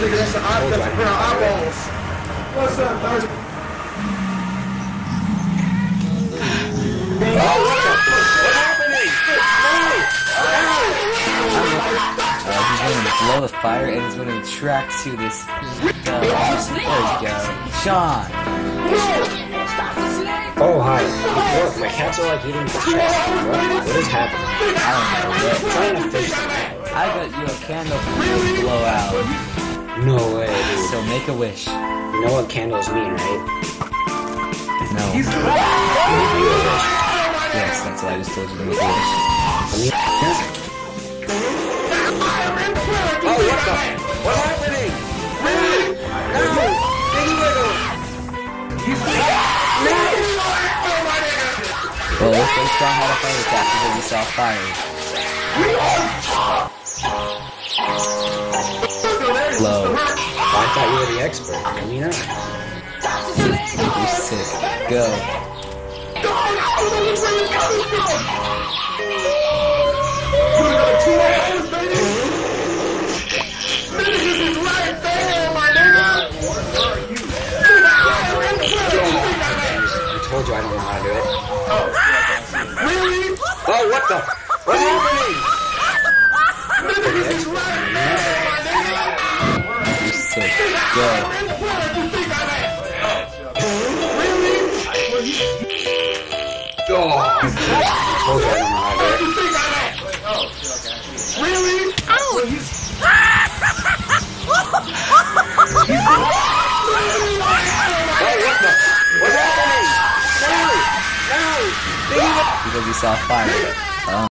Look at this, the eye- that's for our eyeballs. What's up, Thursday? He's going to blow the fire and he's going to attract to this. Uh, there we go. Sean! Oh, hi. Look, my cats are like eating the chest. What, what is happening? I don't know. I'm trying to fish them out. I got you a candle for you to blow out. No way, dude. So make a wish. You know what candles mean, right? No. You need a. Yes, that's why I just told you to make a wish. I mean, yeah. Oh, what the? What's happening? No! Piggy Wiggle! Well, looks like Sean had a heart attack because he saw fire. Blow. Thought you were the expert. I mean, not. You're sick. Go. I told you I don't know how to do it. Oh, really? Oh, what the? What's Oh? What's happening? No! No! Because he saw fire.